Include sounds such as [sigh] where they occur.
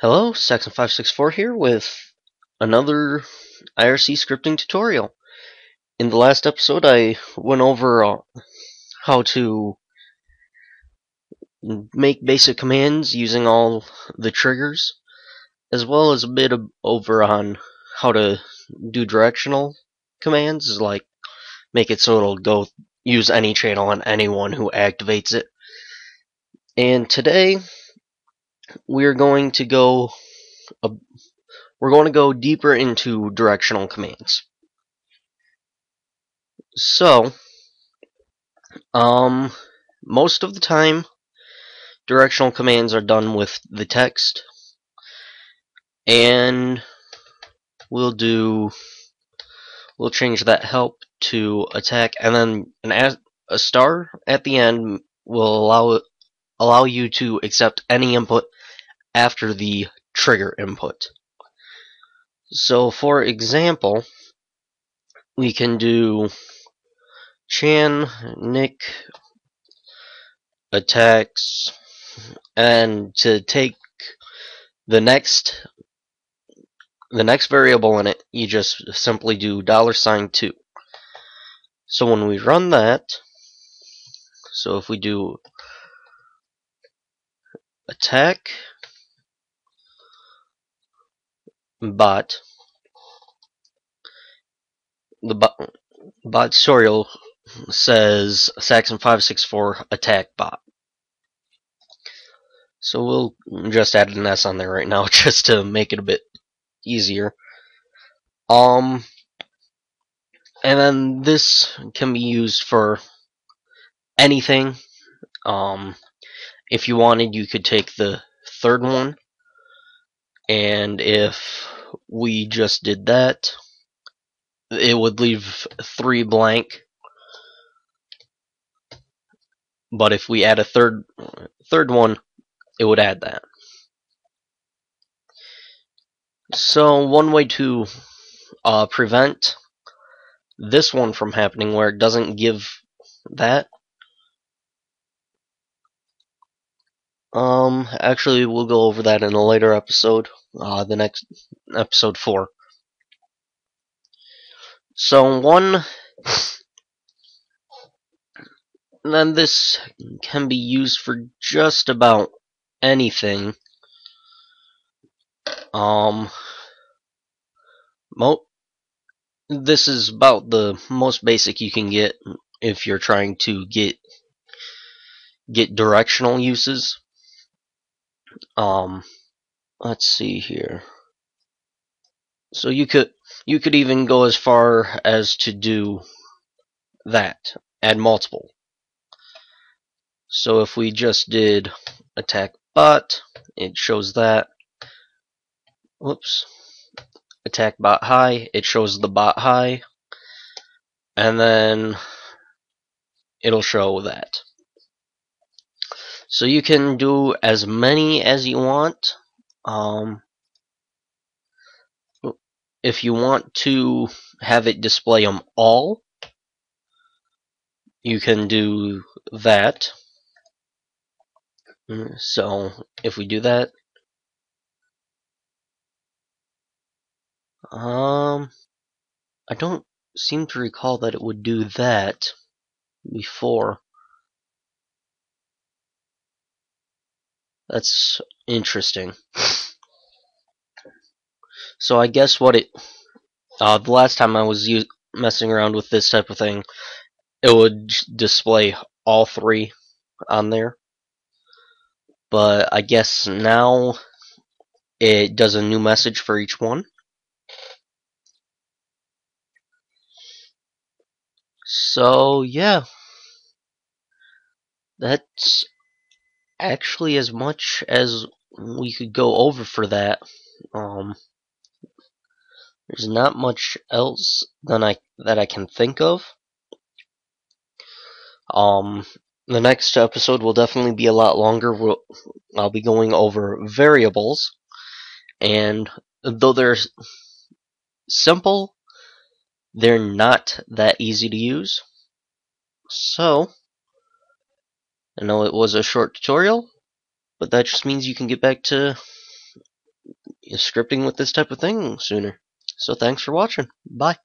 Hello, Saxon564 here with another IRC scripting tutorial. In the last episode, I went over uh, how to make basic commands using all the triggers, as well as a bit of, over on how to do directional commands, like make it so it'll go use any channel on anyone who activates it. And today, we're going to go uh, we're going to go deeper into directional commands. So, um, most of the time, directional commands are done with the text, and we'll do we'll change that help to attack, and then an a star at the end will allow allow you to accept any input after the trigger input. So for example, we can do Chan, Nick, attacks, and to take the next the next variable in it, you just simply do dollar sign two. So when we run that, so if we do attack bot the bot, bot tutorial says Saxon 564 attack bot. So we'll just add an S on there right now [laughs] just to make it a bit easier. Um and then this can be used for anything. Um if you wanted you could take the third one and if we just did that, it would leave three blank. But if we add a third third one, it would add that. So one way to uh, prevent this one from happening where it doesn't give that um actually we'll go over that in a later episode uh, the next episode 4. So one then this can be used for just about anything. Um mo this is about the most basic you can get if you're trying to get get directional uses. Um let's see here. So you could you could even go as far as to do that, add multiple. So if we just did attack bot, it shows that. Whoops. Attack bot high, it shows the bot high. And then it'll show that. So you can do as many as you want. Um, if you want to have it display them all, you can do that. So if we do that, um, I don't seem to recall that it would do that before. That's interesting. So I guess what it, uh, the last time I was messing around with this type of thing, it would display all three on there. But I guess now it does a new message for each one. So yeah, that's actually as much as we could go over for that. Um, there's not much else than I that I can think of. Um, the next episode will definitely be a lot longer. We'll, I'll be going over variables, and though they're simple, they're not that easy to use. So, I know it was a short tutorial, but that just means you can get back to scripting with this type of thing sooner. So thanks for watching. Bye.